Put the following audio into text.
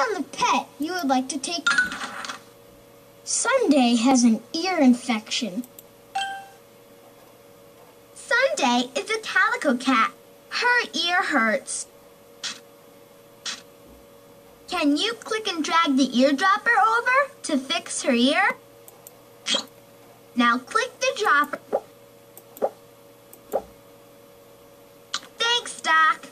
on the pet you would like to take. Sundae has an ear infection. Sundae is a calico cat. Her ear hurts. Can you click and drag the eardropper over to fix her ear? Now click the dropper. Thanks, Doc.